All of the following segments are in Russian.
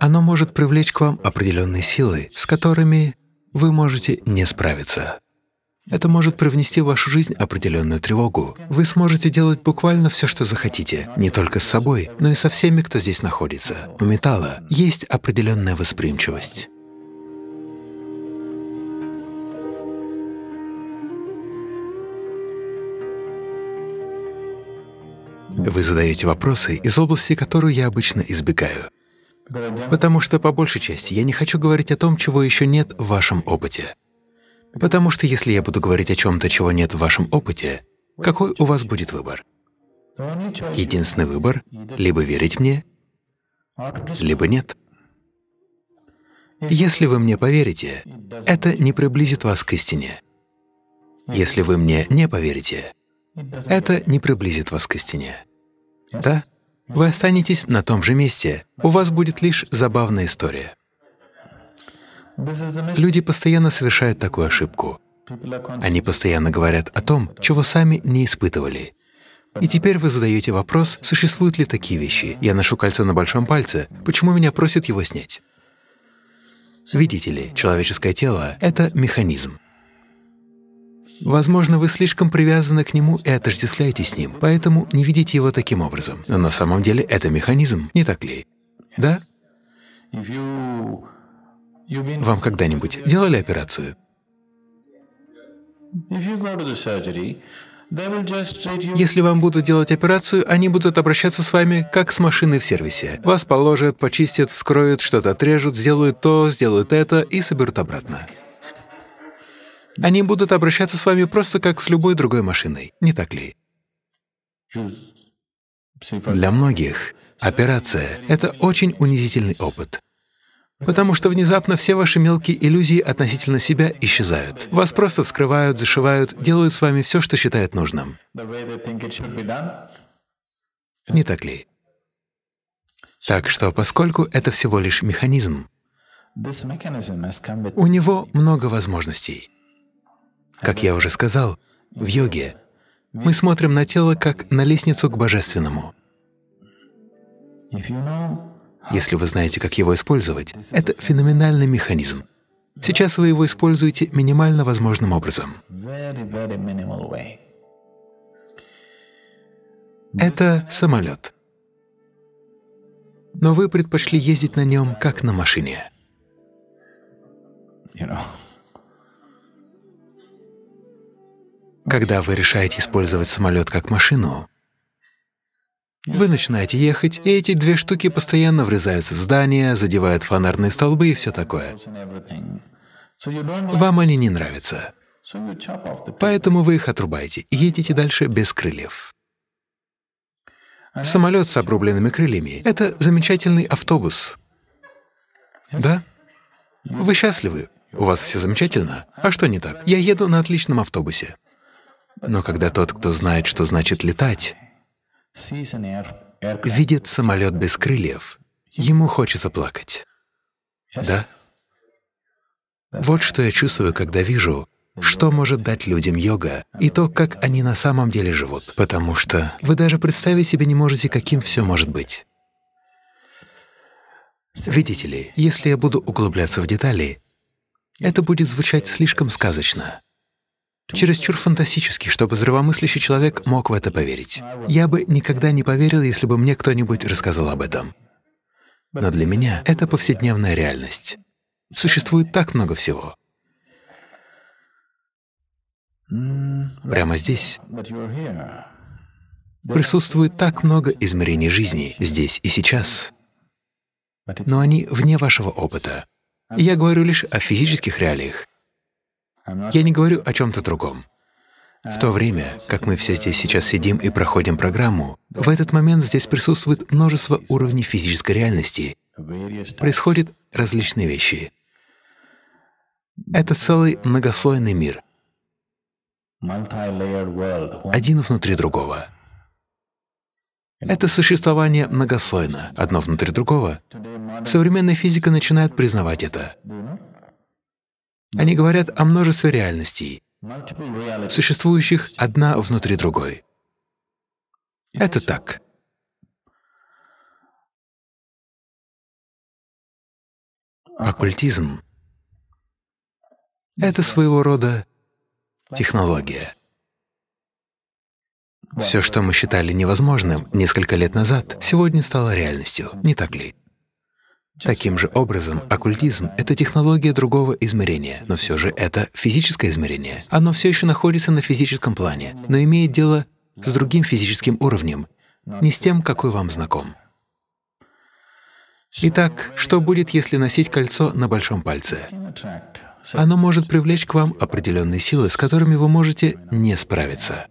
Оно может привлечь к вам определенные силы, с которыми вы можете не справиться. Это может привнести в вашу жизнь определенную тревогу. Вы сможете делать буквально все, что захотите, не только с собой, но и со всеми, кто здесь находится. У металла есть определенная восприимчивость. Вы задаете вопросы из области, которую я обычно избегаю. Потому что, по большей части, я не хочу говорить о том, чего еще нет в вашем опыте. Потому что если я буду говорить о чем-то, чего нет в вашем опыте, какой у вас будет выбор? Единственный выбор — либо верить мне, либо нет. Если вы мне поверите, это не приблизит вас к истине. Если вы мне не поверите, это не приблизит вас к истине. Да? Вы останетесь на том же месте, у вас будет лишь забавная история. Люди постоянно совершают такую ошибку. Они постоянно говорят о том, чего сами не испытывали. И теперь вы задаете вопрос, существуют ли такие вещи. Я ношу кольцо на большом пальце, почему меня просят его снять? Видите ли, человеческое тело — это механизм. Возможно, вы слишком привязаны к нему и отождествляете с ним, поэтому не видите его таким образом. Но на самом деле это механизм, не так ли? Да? Вам когда-нибудь делали операцию? Если вам будут делать операцию, они будут обращаться с вами как с машиной в сервисе. Вас положат, почистят, вскроют, что-то отрежут, сделают то, сделают это и соберут обратно. Они будут обращаться с вами просто как с любой другой машиной, не так ли? Для многих операция — это очень унизительный опыт, потому что внезапно все ваши мелкие иллюзии относительно себя исчезают. Вас просто вскрывают, зашивают, делают с вами все, что считают нужным. Не так ли? Так что, поскольку это всего лишь механизм, у него много возможностей. Как я уже сказал, в йоге мы смотрим на тело как на лестницу к Божественному. Если вы знаете, как его использовать, это феноменальный механизм. Сейчас вы его используете минимально возможным образом. Это самолет. Но вы предпочли ездить на нем как на машине. Когда вы решаете использовать самолет как машину, вы начинаете ехать, и эти две штуки постоянно врезаются в здания, задевают фонарные столбы и все такое. Вам они не нравятся. Поэтому вы их отрубаете и едете дальше без крыльев. Самолет с обрубленными крыльями — это замечательный автобус. Да? Вы счастливы? У вас все замечательно? А что не так? Я еду на отличном автобусе. Но когда тот, кто знает, что значит летать, видит самолет без крыльев, ему хочется плакать. Да? Вот что я чувствую, когда вижу, что может дать людям йога и то, как они на самом деле живут, потому что вы даже представить себе не можете, каким все может быть. Видите ли, если я буду углубляться в детали, это будет звучать слишком сказочно чересчур фантастический, чтобы здравомыслящий человек мог в это поверить. Я бы никогда не поверил, если бы мне кто-нибудь рассказал об этом. Но для меня это повседневная реальность. Существует так много всего. Прямо здесь присутствует так много измерений жизни, здесь и сейчас. Но они вне вашего опыта. Я говорю лишь о физических реалиях, я не говорю о чем-то другом. В то время, как мы все здесь сейчас сидим и проходим программу, в этот момент здесь присутствует множество уровней физической реальности. Происходят различные вещи. Это целый многослойный мир, один внутри другого. Это существование многослойно, одно внутри другого. Современная физика начинает признавать это. Они говорят о множестве реальностей, существующих одна внутри другой. Это так. Оккультизм — это своего рода технология. Все, что мы считали невозможным несколько лет назад, сегодня стало реальностью, не так ли? Таким же образом, оккультизм — это технология другого измерения, но все же это физическое измерение. Оно все еще находится на физическом плане, но имеет дело с другим физическим уровнем, не с тем, какой вам знаком. Итак, что будет, если носить кольцо на большом пальце? Оно может привлечь к вам определенные силы, с которыми вы можете не справиться.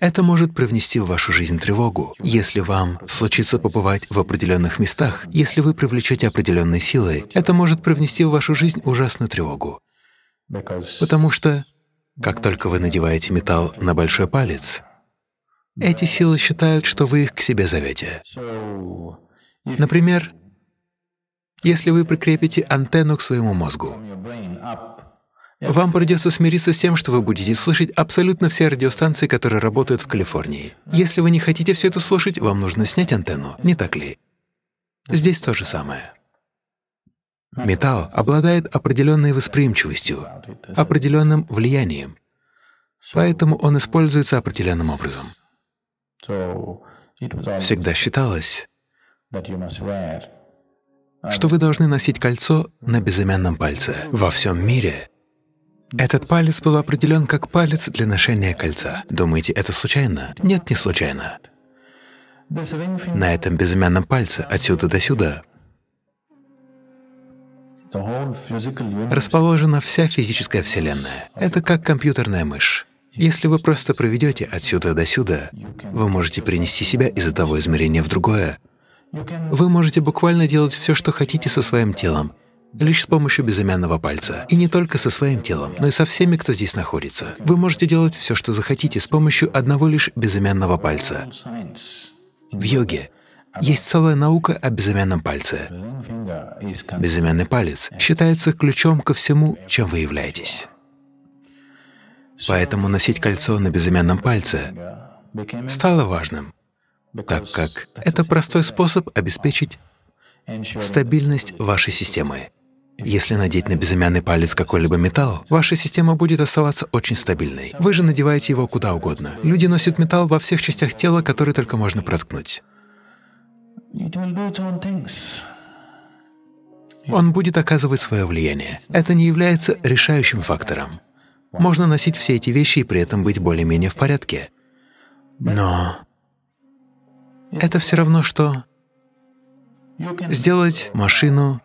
Это может привнести в вашу жизнь тревогу. Если вам случится побывать в определенных местах, если вы привлечете определенные силы, это может привнести в вашу жизнь ужасную тревогу. Потому что, как только вы надеваете металл на большой палец, эти силы считают, что вы их к себе зовете. Например, если вы прикрепите антенну к своему мозгу, вам придется смириться с тем, что вы будете слышать абсолютно все радиостанции, которые работают в Калифорнии. Если вы не хотите все это слушать, вам нужно снять антенну, не так ли? Здесь то же самое. Металл обладает определенной восприимчивостью, определенным влиянием, поэтому он используется определенным образом. Всегда считалось, что вы должны носить кольцо на безымянном пальце. Во всем мире этот палец был определен как палец для ношения кольца. Думаете, это случайно? Нет, не случайно. На этом безымянном пальце отсюда до сюда расположена вся физическая Вселенная. Это как компьютерная мышь. Если вы просто проведете отсюда до сюда, вы можете перенести себя из одного измерения в другое. Вы можете буквально делать все, что хотите со своим телом, лишь с помощью безымянного пальца. И не только со своим телом, но и со всеми, кто здесь находится. Вы можете делать все, что захотите, с помощью одного лишь безымянного пальца. В йоге есть целая наука о безымянном пальце. Безымянный палец считается ключом ко всему, чем вы являетесь. Поэтому носить кольцо на безымянном пальце стало важным, так как это простой способ обеспечить стабильность вашей системы. Если надеть на безымянный палец какой-либо металл, ваша система будет оставаться очень стабильной. Вы же надеваете его куда угодно. Люди носят металл во всех частях тела, которые только можно проткнуть. Он будет оказывать свое влияние. Это не является решающим фактором. Можно носить все эти вещи и при этом быть более-менее в порядке. Но это все равно, что сделать машину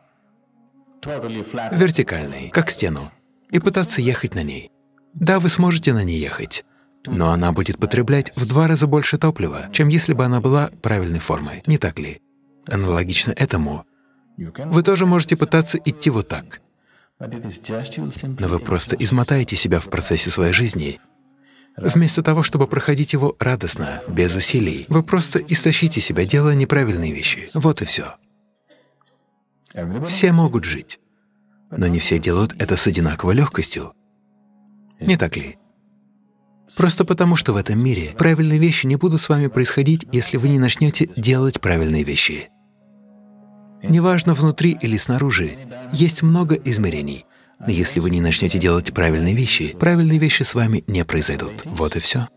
вертикальной, как стену, и пытаться ехать на ней. Да, вы сможете на ней ехать, но она будет потреблять в два раза больше топлива, чем если бы она была правильной формой, не так ли? Аналогично этому, вы тоже можете пытаться идти вот так, но вы просто измотаете себя в процессе своей жизни. Вместо того, чтобы проходить его радостно, без усилий, вы просто истощите себя, делая неправильные вещи. Вот и все. Все могут жить, но не все делают это с одинаковой легкостью. Не так ли? Просто потому, что в этом мире правильные вещи не будут с вами происходить, если вы не начнете делать правильные вещи. Неважно, внутри или снаружи, есть много измерений. Если вы не начнете делать правильные вещи, правильные вещи с вами не произойдут. Вот и все.